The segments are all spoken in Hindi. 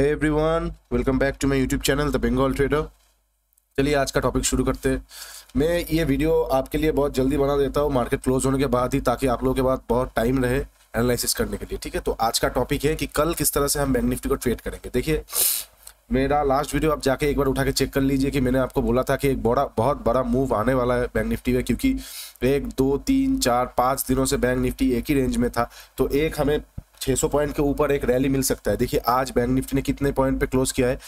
Everyone welcome back to my YouTube channel the Bengal trader चलिए, आज का टॉपिक शुरू करते हैं। मैं ये वीडियो आपके लिए बहुत जल्दी बना देता हूँ मार्केट क्लोज होने के बाद ही, ताकि आप लोगों के पास बहुत टाइम रहे एनालिसिस करने के लिए, ठीक है? तो आज का टॉपिक है कि कल किस तरह से हम बैंक निफ्टी को ट्रेड करेंगे। देखिए, मेरा लास्ट वीडियो आप जाके एक बार उठा के चेक कर लीजिए कि मैंने आपको बोला था कि एक बड़ा, बहुत बड़ा मूव आने वाला है बैंक निफ्टी में, क्योंकि एक, दो, तीन, चार, पाँच दिनों से बैंक निफ्टी एक ही रेंज में था। तो एक हमें 600 पॉइंट के ऊपर एक रैली मिल सकता है। देखिए, आज बैंक निफ्टी ने कितने पॉइंट पे क्लोज किया है?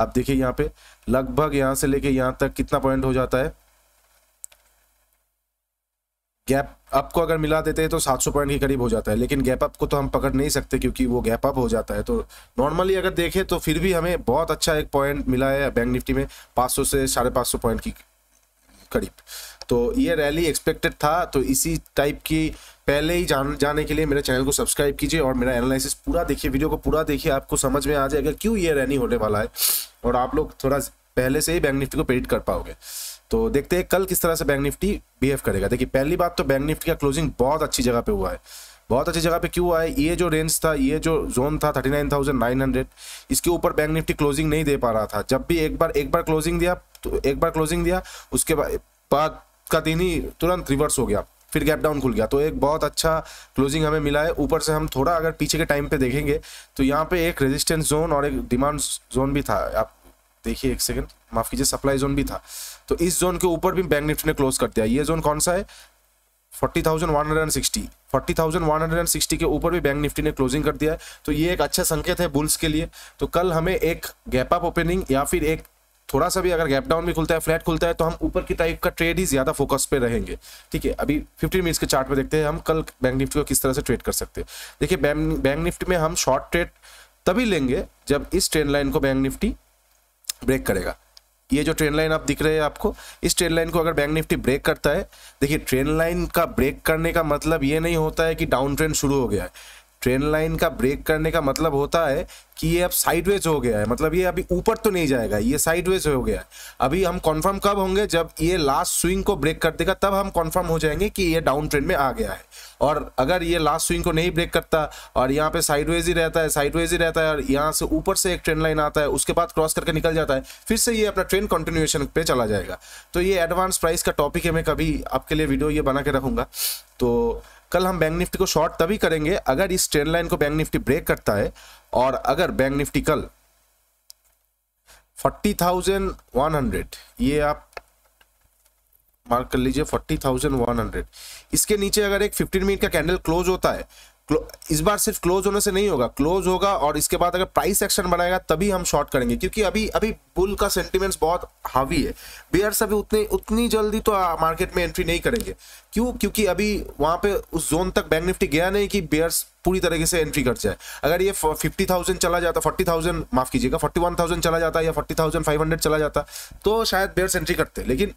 आप देखिए यहाँ पे, लगभग यहाँ से लेके यहाँ तक कितना पॉइंट हो जाता है? गैप अप को अगर मिला देते हैं तो 700 पॉइंट के करीब हो जाता है, लेकिन गैप अप को तो हम पकड़ नहीं सकते क्योंकि वो गैप अप हो जाता है। तो नॉर्मली अगर देखें तो फिर भी हमें बहुत अच्छा एक पॉइंट मिला है बैंक निफ्टी में 500 से साढ़े पाँच पॉइंट की करीब। तो ये रैली एक्सपेक्टेड था तो इसी टाइप की पहले ही जान, जाने के लिए मेरे चैनल को सब्सक्राइब कीजिए और मेरा एनालिसिस पूरा देखिए वीडियो को पूरा देखिए, आपको समझ में आ जाएगा क्यों ये रैनी होने वाला है। और आप लोग थोड़ा पहले से ही बैंक निफ्टी को प्रेडिट कर पाओगे। तो देखते हैं कल किस तरह से बैंक निफ्टी बिहेव करेगा। देखिए, पहली बात तो बैंक निफ्टी का क्लोजिंग बहुत अच्छी जगह पे हुआ है। बहुत अच्छी जगह पे क्यों हुआ है? ये जो रेंज था, ये जो जोन था thirty nine thousand nine hundred इसके ऊपर बैंक निफ्टी क्लोजिंग नहीं दे पा रहा था। जब भी एक बार एक बार क्लोजिंग दिया तो एक बार क्लोजिंग दिया, उसके बाद का दिन ही तुरंत रिवर्स हो गया। फिर गैप डाउन खुल गया। तो एक बहुत अच्छा क्लोजिंग हमें मिला है। ऊपर से हम थोड़ा अगर पीछे के टाइम पे देखेंगे तो यहाँ पे एक रेजिस्टेंस जोन और एक डिमांड जोन भी था। आप देखिए एक सेकंड माफ़ कीजिए सप्लाई जोन भी था। तो इस जोन के ऊपर भी बैंक निफ्टी ने क्लोज कर दिया। ये जोन कौन सा है? 40,160 40,160 के ऊपर भी बैंक निफ्टी ने क्लोजिंग कर दिया है। तो ये एक अच्छा संकेत है बुल्स के लिए। तो कल हमें एक गैप अप ओपनिंग या फिर एक थोड़ा सा भी अगर गैप डाउन भी खुलता है फ्लैट खुलता है तो हम ऊपर की टाइप का ट्रेड ही ज़्यादा फोकस पे रहेंगे। ठीक है, अभी 15 मिनट्स के चार्ट पे देखते हैं हम कल बैंक निफ्टी को किस तरह से ट्रेड कर सकते हैं। देखिए बैंक निफ्टी में हम शॉर्ट ट्रेड तभी लेंगे जब इस ट्रेंड लाइन को बैंक निफ्टी ब्रेक करेगा। ये जो ट्रेन लाइन आप दिख रहे हैं आपको, इस ट्रेन लाइन को अगर बैंक निफ्टी ब्रेक करता है, देखिए ट्रेन लाइन का ब्रेक करने का मतलब ये नहीं होता है कि डाउन ट्रेंड शुरू हो गया है। ट्रेन लाइन का ब्रेक करने का मतलब होता है कि ये अब साइडवेज हो गया है। मतलब ये अभी ऊपर तो नहीं जाएगा, ये साइडवेज हो गया है। अभी हम कंफर्म कब होंगे? जब ये लास्ट स्विंग को ब्रेक कर देगा, तब हम कंफर्म हो जाएँगे कि ये डाउन ट्रेंड में आ गया है। और अगर ये लास्ट स्विंग को नहीं ब्रेक करता और यहाँ पे साइडवेज ही रहता है साइडवेज ही रहता है और यहाँ से ऊपर से एक ट्रेन लाइन आता है, उसके बाद क्रॉस करके निकल जाता है, फिर से ये अपना ट्रेन कंटिन्यूएशन पे चला जाएगा। तो ये एडवांस प्राइस का टॉपिक है, मैं कभी आपके लिए वीडियो ये बना के रखूँगा। तो कल हम बैंक निफ्टी को शॉर्ट तभी करेंगे अगर इस ट्रेंड लाइन को बैंक निफ्टी ब्रेक करता है और अगर बैंक निफ्टी कल 40,100 ये आप मार्क कर लीजिए 40,100 इसके नीचे अगर एक 15 मिनट का कैंडल क्लोज होता है इस बार सिर्फ़ क्लोज होने से नहीं होगा। क्लोज होगा और इसके बाद अगर प्राइस एक्शन बनाएगा, तभी हम शॉर्ट करेंगे। क्योंकि अभी अभी बुल का सेंटिमेंट्स बहुत हावी है। बेयर्स अभी उतने, उतनी जल्दी तो मार्केट में एंट्री नहीं करेंगे। क्यों? क्योंकि अभी वहाँ पे उस जोन तक बैंक निफ्टी गया नहीं कि बेयर्स पूरी तरीके से एंट्री कर जाए। अगर ये फिफ्टी थाउज़ेंड चला जाता फोर्टी थाउज़ेंड माफ़ कीजिएगा फोर्टी वन थाउज़ेंड चला जाता या फोर्टी थाउज़ेंड फाइव हंड्रेड चला जाता तो शायद बेयर्स एंट्री करते। लेकिन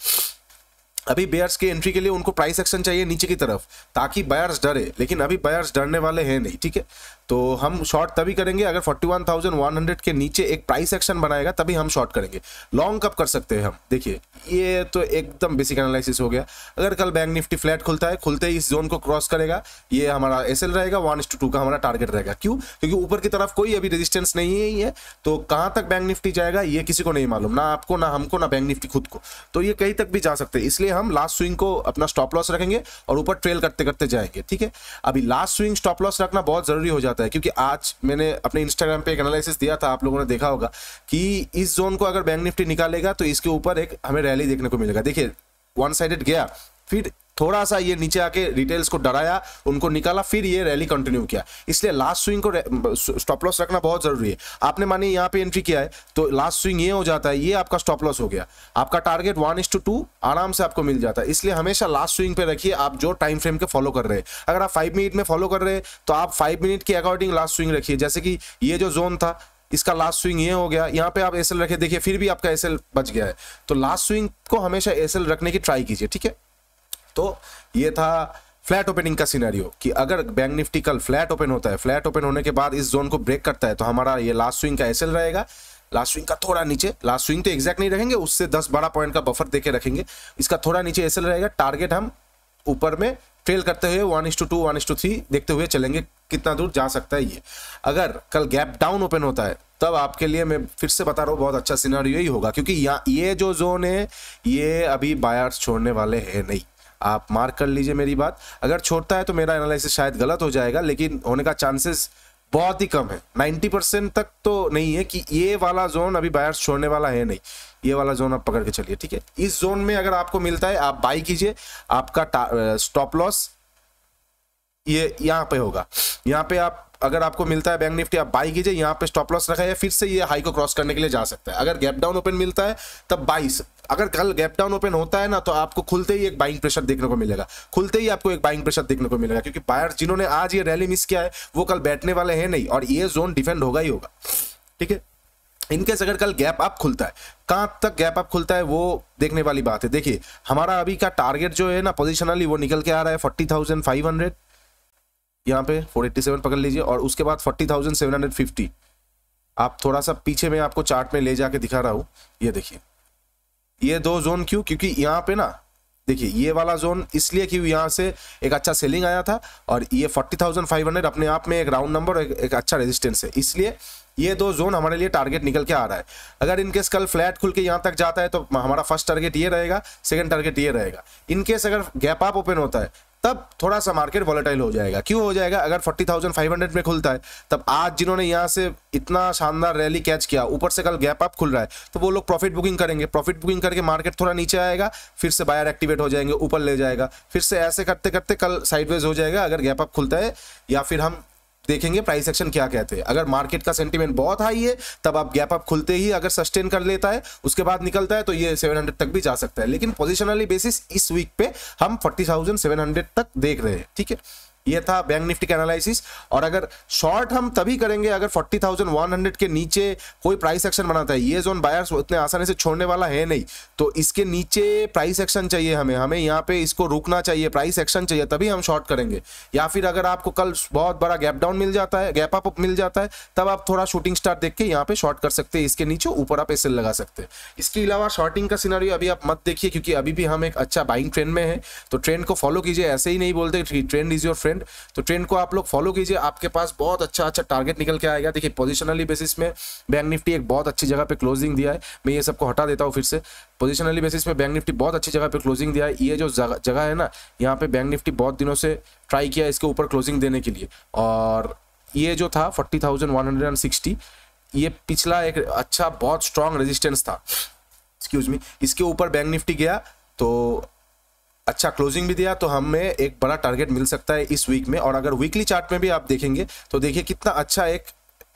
अभी बेयर्स के एंट्री के लिए उनको प्राइस एक्शन चाहिए नीचे की तरफ़, ताकि बायर्स डरे, लेकिन अभी बायर्स डरने वाले हैं नहीं, ठीक है? तो हम शॉर्ट तभी करेंगे अगर 41,100 के नीचे एक प्राइस एक्शन बनाएगा तभी हम शॉर्ट करेंगे। लॉन्ग कब कर सकते हैं हम? देखिए ये तो एकदम बेसिक एनालिसिस हो गया। अगर कल बैंक निफ्टी फ्लैट खुलता है खुलते ही इस जोन को क्रॉस करेगा ये हमारा एसएल रहेगा वन का हमारा टारगेट रहेगा। क्यों? क्योंकि ऊपर की तरफ़ कोई अभी रेजिस्टेंस नहीं है, है तो कहाँ तक बैंक निफ्टी जाएगा ये किसी को नहीं मालूम। ना आपको ना हमको ना बैंक निफ्टी खुद को। तो ये कहीं तक भी जा सकते हैं। इसलिए हम लास्ट स्विंग को अपना स्टॉप लॉस रखेंगे और ऊपर ट्रेल करते करते जाएँगे ठीक है? अभी लास्ट स्विंग स्टॉप लॉस रखना बहुत ज़रूरी हो जाता है। क्योंकि आज मैंने अपने इंस्टाग्राम पे एक एनालिसिस दिया था, आप लोगों ने देखा होगा कि इस जोन को अगर बैंक निफ्टी निकालेगा तो इसके ऊपर एक हमें रैली देखने को मिलेगा। देखिए वन साइडेड गया, फिर थोड़ा सा ये नीचे आके रिटेल्स को डराया, उनको निकाला, फिर ये रैली कंटिन्यू किया। इसलिए लास्ट स्विंग को स्टॉप लॉस रखना बहुत ज़रूरी है। आपने मानिए यहाँ पे एंट्री किया है तो लास्ट स्विंग ये हो जाता है, ये आपका स्टॉप लॉस हो गया। आपका target one is two two आराम से आपको मिल जाता है। इसलिए हमेशा लास्ट स्विंग पे रखिए, आप जो टाइम फ्रेम के फॉलो कर रहे हैं। अगर आप फाइव मिनट में फॉलो कर रहे हैं तो आप फाइव मिनट के अकॉर्डिंग लास्ट स्विंग रखिए। जैसे कि ये जो जोन था, इसका लास्ट स्विंग ये हो गया। यहाँ पे आप एसएल रखे, देखिए, फिर भी आपका एसएल बच गया है। तो लास्ट स्विंग को हमेशा एसएल रखने की ट्राई कीजिए, ठीक है? तो ये था फ्लैट ओपनिंग का सिनेरियो कि अगर बैंक निफ्टी कल फ्लैट ओपन होता है, फ्लैट ओपन होने के बाद इस जोन को ब्रेक करता है तो हमारा ये लास्ट स्विंग का एसएल रहेगा। लास्ट स्विंग का थोड़ा नीचे लास्ट स्विंग तो एग्जैक्ट नहीं रखेंगे उससे 10 बारह पॉइंट का बफर देके रखेंगे। इसका थोड़ा नीचे एसएल रहेगा टारगेट हम ऊपर में ट्रेल करते हुए one is two two one is two three देखते हुए चलेंगे, कितना दूर जा सकता है ये। अगर कल गैप डाउन ओपन होता है, तब आपके लिए मैं फिर से बता रहा हूँ, बहुत अच्छा सिनारियो ही होगा, क्योंकि ये जो जोन है, ये अभी बायर्स छोड़ने वाले हैं नहीं। आप मार्क कर लीजिए मेरी बात। अगर छोड़ता है तो मेरा एनालिसिस शायद गलत हो जाएगा, लेकिन होने का चांसेस बहुत ही कम है। 90 परसेंट तक तो नहीं है कि ये वाला जोन अभी बायर्स छोड़ने वाला है नहीं। ये वाला जोन आप पकड़ के चलिए, ठीक है? इस जोन में अगर आपको मिलता है, आप बाई कीजिए। आपका स्टॉप लॉस ये यहाँ पे होगा। यहाँ पे आप अगर आपको मिलता है बैंक निफ्टी, आप बाई कीजिए, यहाँ पे स्टॉप लॉस रखा है, फिर से ये हाई को क्रॉस करने के लिए जा सकता है। अगर गैप डाउन ओपन मिलता है, तब बाईस अगर कल गैप डाउन ओपन होता है ना तो आपको खुलते ही एक बाइंग प्रेशर देखने को मिलेगा। खुलते ही आपको एक बाइंग प्रेशर देखने को मिलेगा, क्योंकि बायर जिन्होंने आज ये रैली मिस किया है, वो कल बैठने वाले हैं नहीं, और ये जोन डिफेंड होगा ही होगा। ठीक है? इनकेस अगर कल गैप अप खुलता है, कहाँ तक गैप अप खुलता है वो देखने वाली बात है। देखिए, हमारा अभी का टारगेट जो है ना पोजिशनली वो निकल के आ रहा है फोर्टी थाउज़ेंड फाइव हंड्रेड यहाँ पे फोर एट्टी सेवन पकड़ लीजिए और उसके बाद forty thousand seven hundred fifty आप थोड़ा सा पीछे में आपको चार्ट में ले जाके दिखा रहा हूँ। ये देखिए। ये दो जोन क्यों? क्योंकि यहाँ पे ना देखिए ये वाला जोन इसलिए कि यहाँ से एक अच्छा सेलिंग आया था और ये फोर्टी थाउज़ेंड फाइव हंड्रेड अपने आप में एक राउंड नंबर एक, एक अच्छा रेजिस्टेंस है। इसलिए ये दो जोन हमारे लिए टारगेट निकल के आ रहा है। अगर इनकेस कल फ्लैट खुल के यहाँ तक जाता है तो हमारा फ़र्स्ट टारगेट ये रहेगा सेकंड टारगेट ये रहेगा। इनकेस अगर गैप अप ओपन होता है तब थोड़ा सा मार्केट वॉलेटाइल हो जाएगा। क्यों हो जाएगा? अगर 40,500 में खुलता है तब आज जिन्होंने यहाँ से इतना शानदार रैली कैच किया ऊपर से कल गैप अप खुल रहा है तो वो लोग प्रॉफिट बुकिंग करेंगे। प्रॉफिट बुकिंग करके मार्केट थोड़ा नीचे आएगा फिर से बायर एक्टिवेट हो जाएँगे ऊपर ले जाएगा। फिर से ऐसे करते करते कल साइडवेज हो जाएगा अगर गैप अप खुलता है या फिर हम देखेंगे प्राइस एक्शन क्या कहते हैं। अगर मार्केट का सेंटीमेंट बहुत हाई है तब आप गैप अप खुलते ही अगर सस्टेन कर लेता है उसके बाद निकलता है तो ये 700 तक भी जा सकता है। लेकिन पोजिशनली बेसिस इस वीक पे हम 40,700 तक देख रहे हैं ठीक है? ये था बैंक निफ्टी का एनालिसिस और अगर शॉर्ट हम तभी करेंगे अगर 40,100 के नीचे कोई प्राइस एक्शन बनाता है। ये जोन बायर्स उतने आसानी से छोड़ने वाला है नहीं। तो इसके नीचे प्राइस एक्शन चाहिए हमें। हमें यहाँ पे इसको रुकना चाहिए प्राइस एक्शन चाहिए तभी हम शॉर्ट करेंगे। या फिर अगर आपको कल बहुत बड़ा गैप डाउन मिल जाता है गैप अप मिल जाता है तब आप थोड़ा शूटिंग स्टार देख के यहाँ पे शॉर्ट कर सकते हैं। इसके नीचे ऊपर आप एस लगा सकते हैं। इसके अलावा शॉर्टिंग का सिनारी अभी आप मत देखिए क्योंकि अभी भी हम एक अच्छा बाइंग ट्रेंड में है। तो ट्रेंड को फॉलो कीजिए ऐसे ही नहीं बोलते trend is your friend trend तो ट्रेंड को आप लोग फॉलो कीजिए। आपके पास बहुत अच्छा अच्छा टारगेट निकल के आएगा। देखिए पोजिशनली बेसिस में बैंक निफ्टी एक बहुत अच्छी जगह पे क्लोजिंग दिया है। मैं ये सबको हटा देता हूँ फिर से। पोजिशनली बेसिस में बैंक निफ्टी बहुत अच्छी जगह पे क्लोजिंग दिया है। ये जो जगह है ना, यहाँ पे बैंक निफ्टी बहुत दिनों से ट्राई किया इसके ऊपर क्लोजिंग देने के लिए। और ये जो था फोर्टी ये पिछला एक अच्छा बहुत स्ट्रॉन्ग रेजिस्टेंस था। एक्सक्यूज मी इसके ऊपर बैंक निफ्टी गया तो अच्छा क्लोजिंग भी दिया तो हमें एक बड़ा टारगेट मिल सकता है इस वीक में। और अगर वीकली चार्ट में भी आप देखेंगे तो देखिए कितना अच्छा एक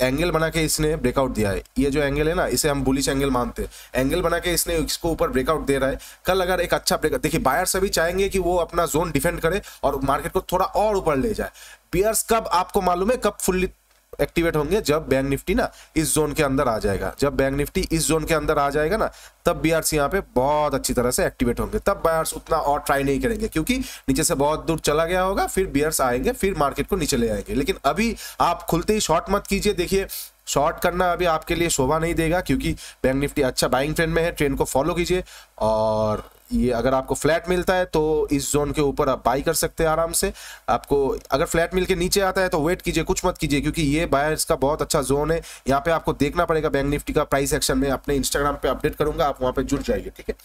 एंगल बना के इसने ब्रेकआउट दिया है। ये जो एंगल है ना, इसे हम बुलिश एंगल मानते हैं। एंगल बना के इसने इसको ऊपर ब्रेकआउट दे रहा है। कल अगर एक अच्छा ब्रेकआउट देखिए बायर सभी चाहेंगे कि वो अपना जोन डिफेंड करे और मार्केट को थोड़ा और ऊपर ले जाए। बियर्स कब आपको मालूम है? कब फुल्ली एक्टिवेट होंगे जब बैंक निफ्टी ना इस जोन के अंदर आ जाएगा। जब बैंक निफ्टी इस जोन के अंदर आ जाएगा ना, तब बीआरसी यहाँ पे बहुत अच्छी तरह से एक्टिवेट होंगे। तब बायर्स उतना और ट्राई नहीं करेंगे, क्योंकि नीचे से बहुत दूर चला गया होगा, फिर बियर्स आएँगे, फिर मार्केट को नीचे ले आएँगे। लेकिन अभी आप खुलते ही शॉर्ट मत कीजिए, देखिए शॉर्ट करना अभी आपके लिए शोभा नहीं देगा, क्योंकि बैंक निफ्टी अच्छा बाइंग ट्रेंड में है ट्रेंड को फॉलो कीजिए, और ये अगर आपको फ्लैट मिलता है तो इस जोन के ऊपर आप बाई कर सकते हैं आराम से। आपको अगर फ्लैट मिल के नीचे आता है तो वेट कीजिए, कुछ मत कीजिए, क्योंकि ये बायर्स का बहुत अच्छा जोन है। यहाँ पे आपको देखना पड़ेगा बैंक निफ्टी का प्राइस एक्शन में। अपने इंस्टाग्राम पे अपडेट करूँगा, आप वहाँ पे जुड़ जाइए, ठीक है?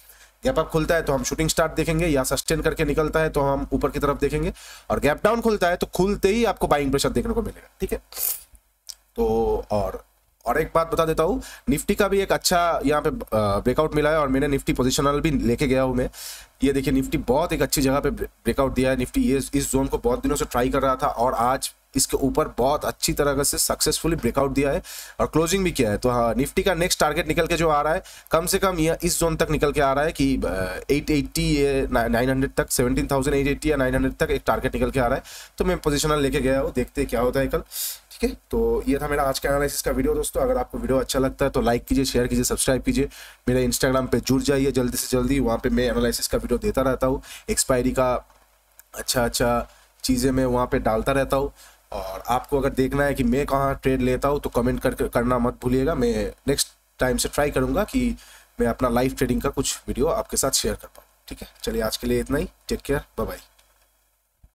गैप अप खुलता है तो हम शूटिंग स्टार्ट देखेंगे, या सस्टेन करके निकलता है तो हम ऊपर की तरफ़ देखेंगे। और गैप डाउन खुलता है तो खुलते ही आपको बाइंग प्रेशर देखने को मिलेगा, ठीक है? तो और और एक बात बता देता हूँ, निफ्टी का भी एक अच्छा यहाँ पे ब्रेकआउट मिला है और मैंने निफ्टी पोजिशनल भी लेके गया हूँ मैं। ये देखिए, निफ्टी बहुत एक अच्छी जगह पे ब्रेकआउट दिया है। निफ्टी ये, इस जोन को बहुत दिनों से ट्राई कर रहा था और आज इसके ऊपर बहुत अच्छी तरह से सक्सेसफुली ब्रेकआउट दिया है। और क्लोजिंग भी किया है। तो हाँ निफ्टी का नेक्स्ट टारगेट निकल के जो आ रहा है, कम से कम यह इस जोन तक निकल के आ रहा है कि एट एट्टी नाइन हंड्रेड तक सेवनटीन थाउज़ेंड एट एट्टी या नाइन हंड्रेड तक एक टारगेट निकल के आ रहा है। तो मैं पोजिशनल लेके गया हूँ, देखते क्या होता है कल। है तो ये था मेरा आज का एनालिसिस का वीडियो दोस्तों। अगर आपको वीडियो अच्छा लगता है तो लाइक कीजिए शेयर कीजिए सब्सक्राइब कीजिए। मेरे इंस्टाग्राम पे जुड़ जाइए जल्दी से जल्दी। वहाँ पे मैं एनालिसिस का वीडियो देता रहता हूँ। एक्सपायरी का अच्छा अच्छा चीज़ें मैं वहाँ पर डालता रहता हूँ। और आपको अगर देखना है कि मैं कहाँ ट्रेड लेता हूँ तो कमेंट कर, करना मत भूलिएगा। मैं नेक्स्ट टाइम से ट्राई करूँगा कि मैं अपना लाइव ट्रेडिंग का कुछ वीडियो आपके साथ शेयर कर पाऊँ। ठीक है? चलिए आज के लिए इतना ही। Take care bye